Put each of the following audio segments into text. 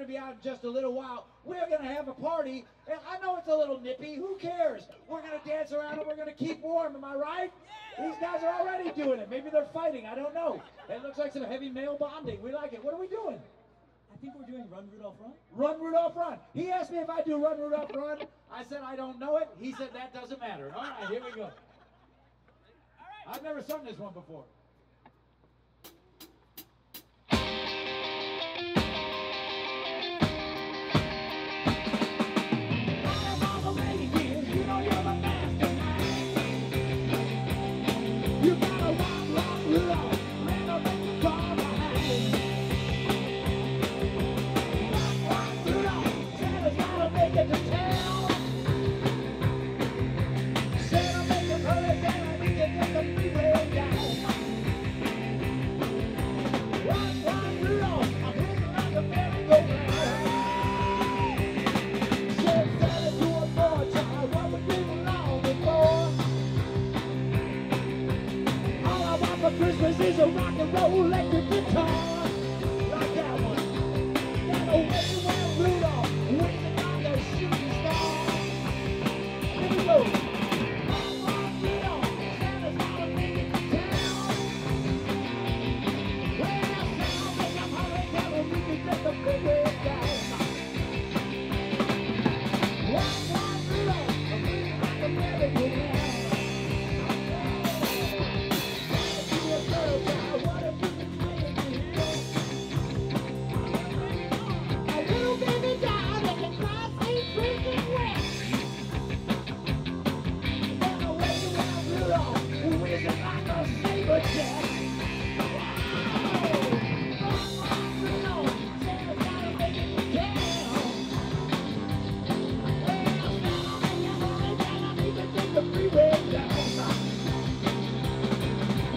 going to be out in just a little while. We're going to have a party, and I know it's a little nippy. Who cares? We're going to dance around and we're going to keep warm. Am I right? These guys are already doing it. Maybe they're fighting. I don't know. It looks like some heavy male bonding. We like it. What are we doing? I think we're doing Run Rudolph Run. Run, Rudolph, run. He asked me if I do Run, Rudolph, run. I said I don't know it. He said that doesn't matter. All right, here we go. I've never sung this one before. Christmas is a rock and roll electric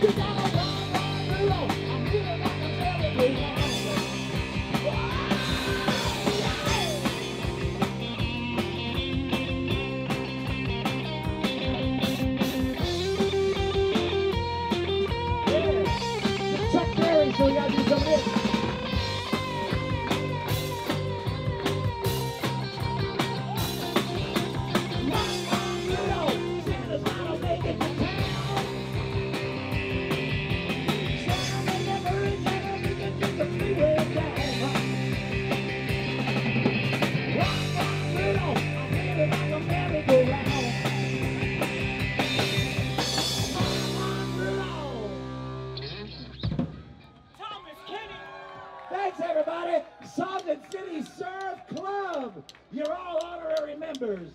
merry-go-round. Yeah. Thanks, everybody. Salton City Surf Club. You're all honorary members.